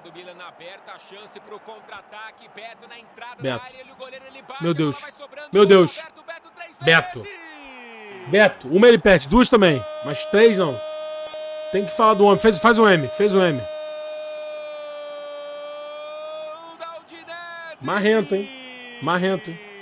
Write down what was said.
do Milan aberta, a chance pro contra-ataque, Beto na entrada Beto. da área, ele, o goleiro, ele bate, Meu Deus. vai Meu Deus. Beto, Beto, três Beto. Beto, uma ele perde, duas também. Mas três não. Tem que falar do homem. Fez, faz um M, fez um M. Marrento, hein? Marrento, hein?